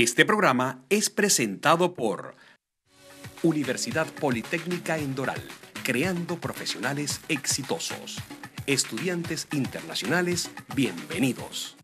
Este programa es presentado por Universidad Politécnica en Doral, creando profesionales exitosos. Estudiantes internacionales, bienvenidos.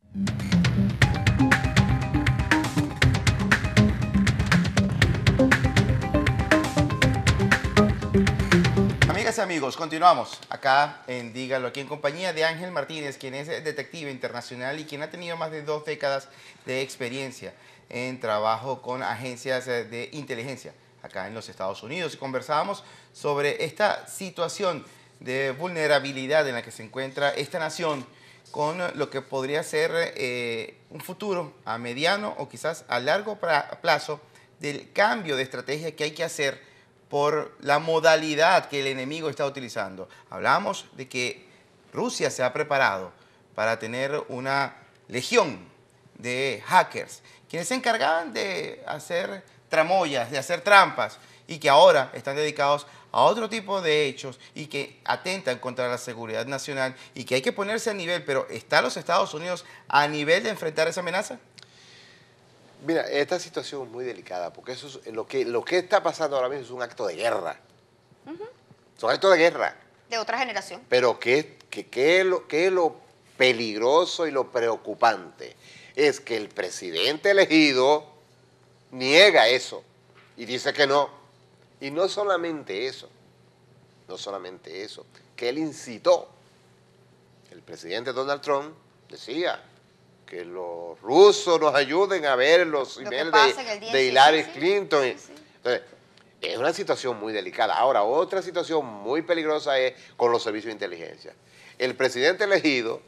Amigos, continuamos acá en Dígalo, aquí en compañía de Ángel Martínez, quien es detective internacional y quien ha tenido más de dos décadas de experiencia en trabajo con agencias eh, de inteligencia acá en los Estados Unidos. Conversábamos sobre esta situación de vulnerabilidad en la que se encuentra esta nación con lo que podría ser eh, un futuro a mediano o quizás a largo plazo del cambio de estrategia que hay que hacer por la modalidad que el enemigo está utilizando. Hablamos de que Rusia se ha preparado para tener una legión de hackers quienes se encargaban de hacer tramoyas, de hacer trampas y que ahora están dedicados a otro tipo de hechos y que atentan contra la seguridad nacional y que hay que ponerse a nivel, pero ¿está los Estados Unidos a nivel de enfrentar esa amenaza? Mira, esta situación es muy delicada porque eso es, lo, que, lo que está pasando ahora mismo es un acto de guerra. Es un acto de guerra. De otra generación. Pero ¿qué, qué, qué, es lo, qué es lo peligroso y lo preocupante? es que el presidente elegido niega eso y dice que no. Y no solamente eso, no solamente eso, que él incitó. El presidente Donald Trump decía que los rusos nos ayuden a ver los emails de, Hillary Clinton. Entonces, es una situación muy delicada. Ahora, otra situación muy peligrosa es con los servicios de inteligencia. El presidente elegido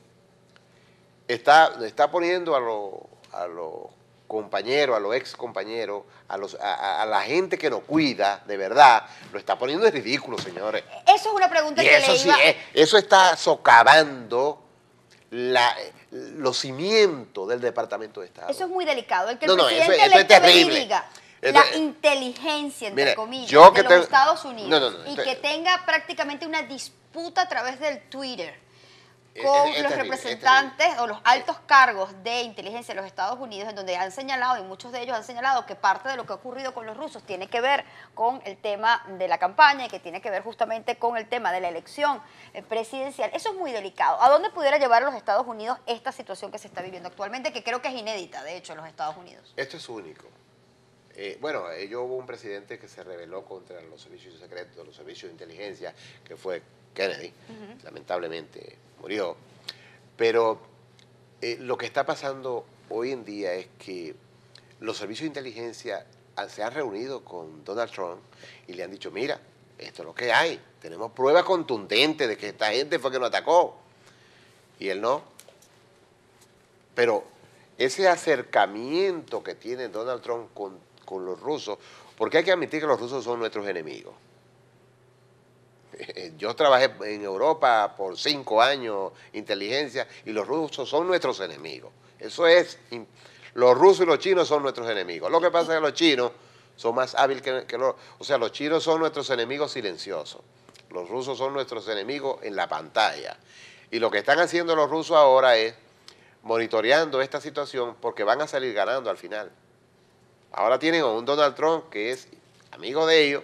está, está poniendo a los a compañeros, a los ex compañeros, a, los, a, la gente que nos cuida, de verdad, lo está poniendo en ridículo, señores. Eso es una pregunta que eso le iba... Eh, eso está socavando la, los cimientos del Departamento de Estado. Eso es muy delicado. El que el no, presidente eso, es terrible. diga la inteligencia, entre comillas, de los Estados Unidos y que tenga prácticamente una disputa a través del Twitter con los representantes o los altos cargos de inteligencia de los Estados Unidos, en donde han señalado, y muchos de ellos han señalado, que parte de lo que ha ocurrido con los rusos tiene que ver con el tema de la campaña y que tiene que ver justamente con el tema de la elección eh, presidencial. Eso es muy delicado. ¿A dónde pudiera llevar a los Estados Unidos esta situación que se está viviendo actualmente, que creo que es inédita, de hecho, en los Estados Unidos? Esto es único. Eh, bueno, ellos hubo un presidente que se rebeló contra los servicios secretos, los servicios de inteligencia, que fue Kennedy, lamentablemente Pero eh, lo que está pasando hoy en día es que los servicios de inteligencia se han reunido con Donald Trump y le han dicho, mira, esto es lo que hay, tenemos pruebas contundentes de que esta gente fue que nos atacó. Y él no. Pero ese acercamiento que tiene Donald Trump con, con los rusos, porque hay que admitir que los rusos son nuestros enemigos. Yo trabajé en Europa por cinco años, inteligencia, y los rusos son nuestros enemigos. Eso es, los rusos y los chinos son nuestros enemigos. Lo que pasa es que los chinos son más hábiles que, los, o sea, los chinos son nuestros enemigos silenciosos. Los rusos son nuestros enemigos en la pantalla. Y lo que están haciendo los rusos ahora es monitoreando esta situación porque van a salir ganando al final. Ahora tienen a un Donald Trump que es amigo de ellos,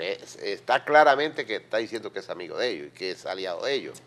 está claramente que está diciendo que es amigo de ellos y que es aliado de ellos.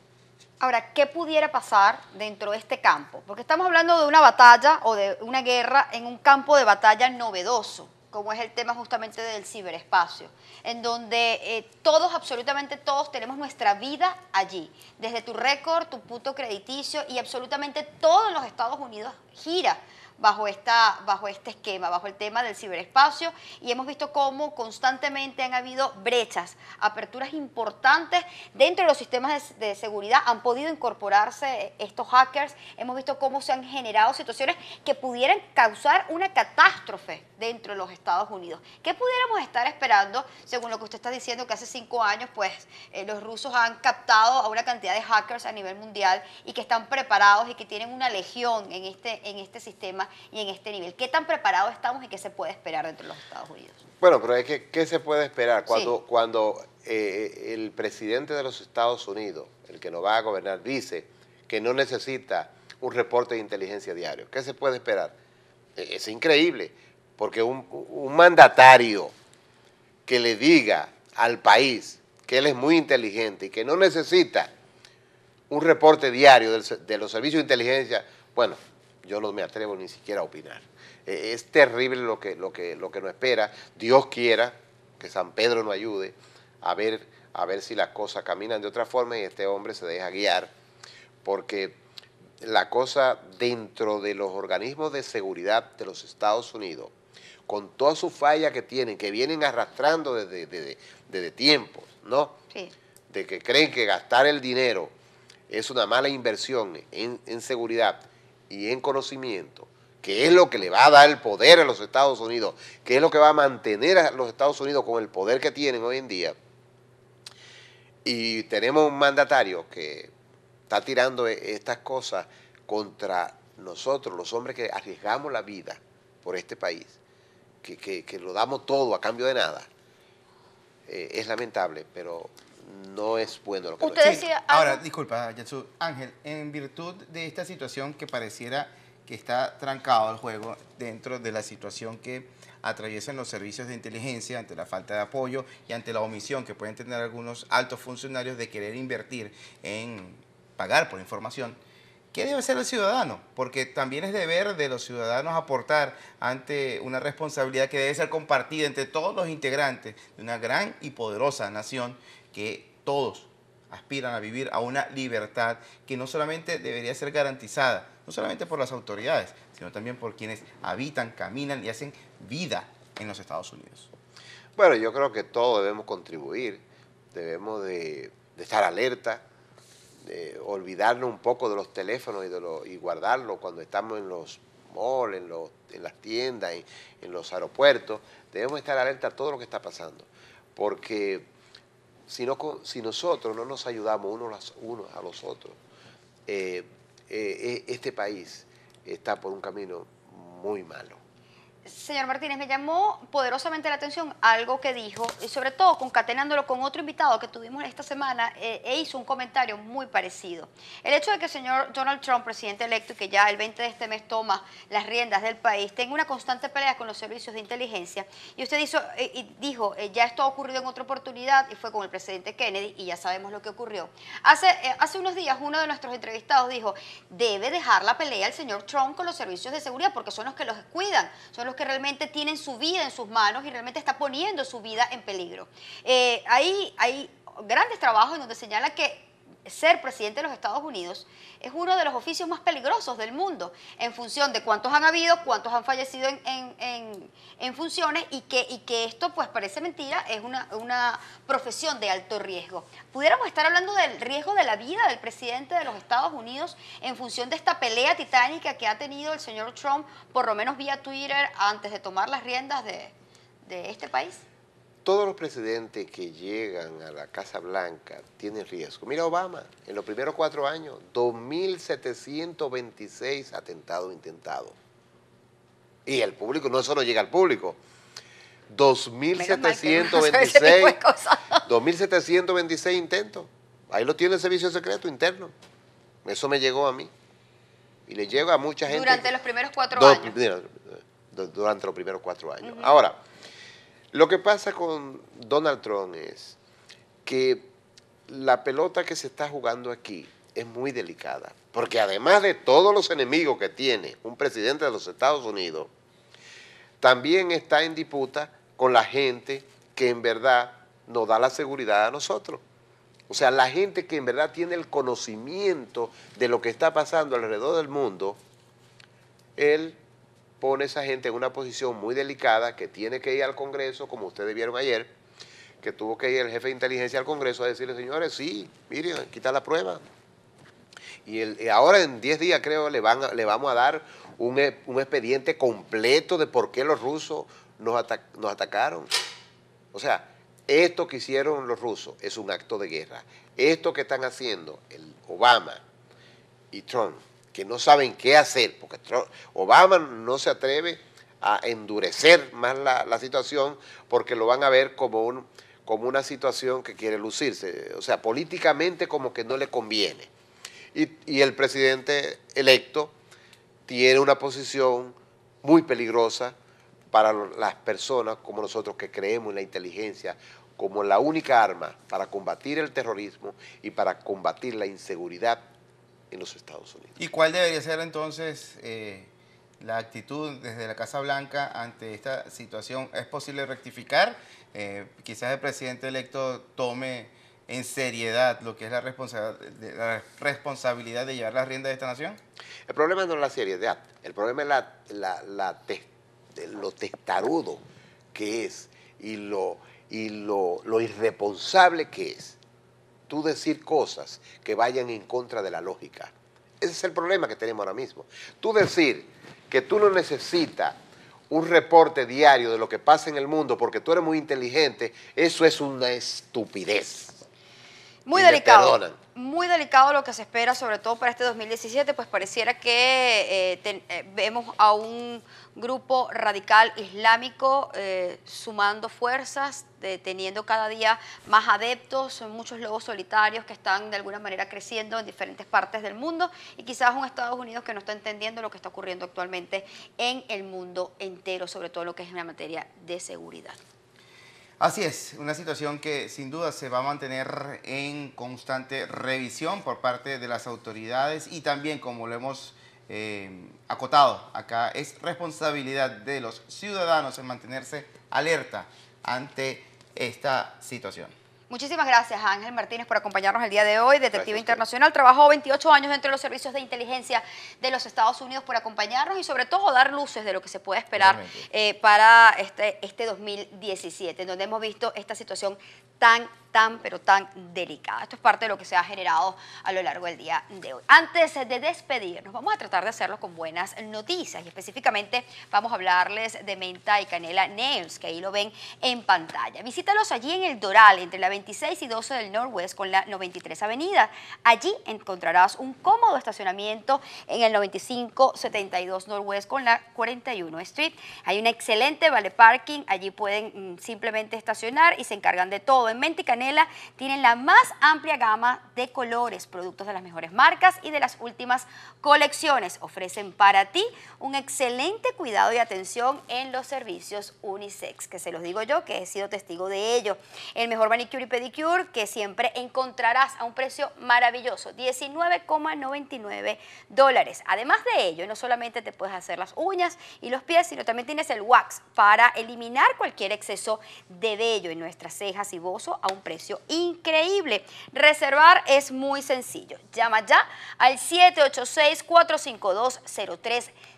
Ahora, ¿qué pudiera pasar dentro de este campo? Porque estamos hablando de una batalla o de una guerra en un campo de batalla novedoso, como es el tema justamente del ciberespacio, en donde eh, todos, absolutamente todos, tenemos nuestra vida allí. Desde tu récord, tu puto crediticio y absolutamente todo en los Estados Unidos gira bajo, esta, bajo este esquema, bajo el tema del ciberespacio y hemos visto cómo constantemente han habido brechas, aperturas importantes dentro de los sistemas de, seguridad, han podido incorporarse estos hackers, hemos visto cómo se han generado situaciones que pudieran causar una catástrofe dentro de los Estados Unidos. ¿Qué pudiéramos estar esperando, según lo que usted está diciendo, que hace cinco años pues eh, los rusos han captado a una cantidad de hackers a nivel mundial y que están preparados y que tienen una legión en este, en este sistema y en este nivel. ¿Qué tan preparados estamos y qué se puede esperar dentro de los Estados Unidos? Bueno, pero es que, ¿qué se puede esperar cuando, cuando eh, el presidente de los Estados Unidos, el que nos va a gobernar, dice que no necesita un reporte de inteligencia diario? ¿Qué se puede esperar? E, es increíble, porque un, un mandatario que le diga al país que él es muy inteligente y que no necesita un reporte diario de los servicios de inteligencia, bueno, yo no me atrevo ni siquiera a opinar. E, es terrible lo que, lo, que, lo que nos espera. Dios quiera que San Pedro nos ayude a ver, a ver si las cosas caminan de otra forma y este hombre se deja guiar, porque la cosa dentro de los organismos de seguridad de los Estados Unidos, con toda su falla que tienen, que vienen arrastrando desde, desde, tiempos, ¿no? Sí. De que creen que gastar el dinero es una mala inversión en, en seguridad y en conocimiento, que es lo que le va a dar el poder a los Estados Unidos, que es lo que va a mantener a los Estados Unidos con el poder que tienen hoy en día. Y tenemos un mandatario que está tirando e-, estas cosas contra nosotros, los hombres que arriesgamos la vida por este país, que, lo damos todo a cambio de nada. Eh, es lamentable, pero no es bueno lo que Usted decía Ahora, disculpa, Yatsu. Ángel, en virtud de esta situación que pareciera que está trancado el juego dentro de la situación que atraviesan los servicios de inteligencia ante la falta de apoyo y ante la omisión que pueden tener algunos altos funcionarios de querer invertir en pagar por información, ¿qué debe hacer el ciudadano? Porque también es deber de los ciudadanos aportar ante una responsabilidad que debe ser compartida entre todos los integrantes de una gran y poderosa nación que todos aspiran a vivir a una libertad que no solamente debería ser garantizada, no solamente por las autoridades, sino también por quienes habitan, caminan y hacen vida en los Estados Unidos. Bueno, yo creo que todos debemos contribuir, debemos de, estar alerta, de olvidarnos un poco de los teléfonos y, de lo, y guardarlos cuando estamos en los malls, en, los, en las tiendas, en, en los aeropuertos. Debemos estar alerta a todo lo que está pasando, porque si, nosotros no nos ayudamos unos, a los otros, eh, eh, este país está por un camino muy malo. Señor Martínez, me llamó poderosamente la atención algo que dijo, y sobre todo concatenándolo con otro invitado que tuvimos esta semana, eh, e hizo un comentario muy parecido. El hecho de que el señor Donald Trump, presidente electo, y que ya el 20 de este mes toma las riendas del país, tenga una constante pelea con los servicios de inteligencia, y usted hizo, eh, y dijo, eh, ya esto ha ocurrido en otra oportunidad, y fue con el presidente Kennedy, y ya sabemos lo que ocurrió. Hace, hace unos días uno de nuestros entrevistados dijo, debe dejar la pelea el señor Trump con los servicios de seguridad, porque son los que los cuidan, son los que realmente tienen su vida en sus manos y realmente está poniendo su vida en peligro. Eh, hay, hay grandes trabajos en donde señala que ser presidente de los Estados Unidos es uno de los oficios más peligrosos del mundo en función de cuántos han habido, cuántos han fallecido en, funciones y que, y que esto pues parece mentira, es una, una, profesión de alto riesgo. ¿Pudiéramos estar hablando del riesgo de la vida del presidente de los Estados Unidos en función de esta pelea titánica que ha tenido el señor Trump, por lo menos vía Twitter, antes de tomar las riendas de, de este país? Todos los presidentes que llegan a la Casa Blanca tienen riesgo. Mira Obama, en los primeros cuatro años, 2.726 atentados intentados. Y el público, no eso no llega al público. 2.726 2.726 intentos. Ahí lo tiene el Servicio Secreto Interno. Eso me llegó a mí. Y le llega a mucha gente. Durante los primeros cuatro años. durante los primeros cuatro años. Ahora, lo que pasa con Donald Trump es que la pelota que se está jugando aquí es muy delicada, porque además de todos los enemigos que tiene un presidente de los Estados Unidos, también está en disputa con la gente que en verdad nos da la seguridad a nosotros. O sea, la gente que en verdad tiene el conocimiento de lo que está pasando alrededor del mundo, él pone a esa gente en una posición muy delicada que tiene que ir al Congreso, como ustedes vieron ayer, que tuvo que ir el jefe de inteligencia al Congreso a decirle, señores, sí, miren, quita la prueba. Y, el, ahora en 10 días creo le, van, le vamos a dar un, expediente completo de por qué los rusos nos, nos atacaron. O sea, esto que hicieron los rusos es un acto de guerra. Esto que están haciendo el Obama y Trump que no saben qué hacer, porque Obama no se atreve a endurecer más la, situación porque lo van a ver como, un, como una situación que quiere lucirse, o sea, políticamente como que no le conviene. Y, y el presidente electo tiene una posición muy peligrosa para las personas como nosotros que creemos en la inteligencia como la única arma para combatir el terrorismo y para combatir la inseguridad en los Estados Unidos. ¿Y cuál debería ser entonces eh, la actitud desde la Casa Blanca ante esta situación? ¿Es posible rectificar? Eh, quizás el presidente electo tome en seriedad lo que es la, responsabilidad de llevar la rienda de esta nación? El problema no es la seriedad, el problema es la, lo testarudo que es y lo, y lo, lo irresponsable que es tú decir cosas que vayan en contra de la lógica. Ese es el problema que tenemos ahora mismo. Tú decir que tú no necesitas un reporte diario de lo que pasa en el mundo porque tú eres muy inteligente, eso es una estupidez. Muy delicado. Muy delicado lo que se espera, sobre todo para este 2017, pues pareciera que eh, eh, vemos a un grupo radical islámico eh, sumando fuerzas, teniendo cada día más adeptos, son muchos lobos solitarios que están de alguna manera creciendo en diferentes partes del mundo y quizás un Estados Unidos que no está entendiendo lo que está ocurriendo actualmente en el mundo entero, sobre todo lo que es una materia de seguridad. Así es, una situación que sin duda se va a mantener en constante revisión por parte de las autoridades y también, como lo hemos eh, acotado acá, es responsabilidad de los ciudadanos en mantenerse alerta ante esta situación. Muchísimas gracias Ángel Martínez por acompañarnos el día de hoy, detective internacional. Trabajó 28 años dentro de los servicios de inteligencia de los Estados Unidos por acompañarnos y sobre todo dar luces de lo que se puede esperar eh, para este, este 2017, donde hemos visto esta situación tan tan, pero tan delicada. Esto es parte de lo que se ha generado a lo largo del día de hoy. Antes de despedirnos, vamos a tratar de hacerlo con buenas noticias y específicamente vamos a hablarles de menta y canela nails, que ahí lo ven en pantalla. Visítalos allí en el Doral, entre la 26 y 12 del Northwest con la 93 Avenida. Allí encontrarás un cómodo estacionamiento en el 9572 Northwest con la 41 Street. Hay un excelente vale parking, allí pueden mm, simplemente estacionar y se encargan de todo. En menta y canela tienen la más amplia gama de colores, productos de las mejores marcas y de las últimas colecciones. Ofrecen para ti un excelente cuidado y atención en los servicios unisex, que se los digo yo, que he sido testigo de ello. El mejor manicure y pedicure que siempre encontrarás a un precio maravilloso, 19,99 dólares. Además de ello, no solamente te puedes hacer las uñas y los pies, sino también tienes el wax para eliminar cualquier exceso de vello en nuestras cejas y bozo a un precio increíble. Reservar es muy sencillo. Llama ya al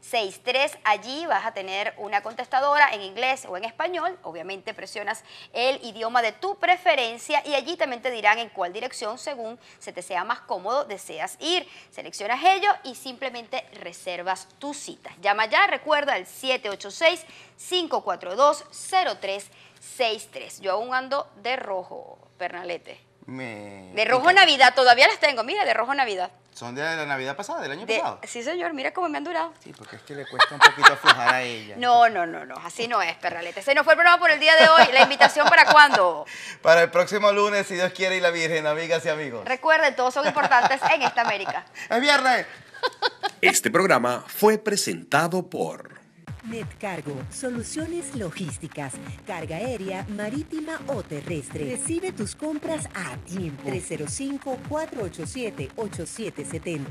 786-452-0363. Allí vas a tener una contestadora en inglés o en español. Obviamente presionas el idioma de tu preferencia y allí también te dirán en cuál dirección, según se te sea más cómodo, deseas ir. Seleccionas ello y simplemente reservas tu cita. Llama ya, recuerda el 786 542 0363 6-3. Yo aún ando de rojo, Pernalete. De rojo Navidad, todavía las tengo, mira, de rojo Navidad. ¿Son de la Navidad pasada, del año pasado? Sí, señor, mira cómo me han durado. Sí, porque es que le cuesta un poquito aflojar a ella. No, no, no, no, así no es, Perralete. Se nos fue el programa por el día de hoy. ¿La invitación para cuándo? Para el próximo lunes, si Dios quiere y la Virgen, amigas y amigos. Recuerden, todos son importantes en esta América. ¡Es viernes! Este programa fue presentado por... Netcargo, soluciones logísticas, carga aérea, marítima o terrestre. Recibe tus compras a tiempo. 305-487-8770.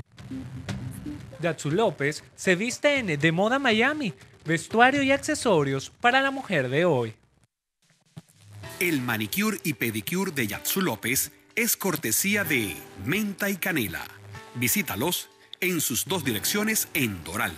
Yatsu López se viste en De Moda Miami, vestuario y accesorios para la mujer de hoy. El manicure y pedicure de Yatsu López es cortesía de Menta y Canela. Visítalos en sus dos direcciones en Doral.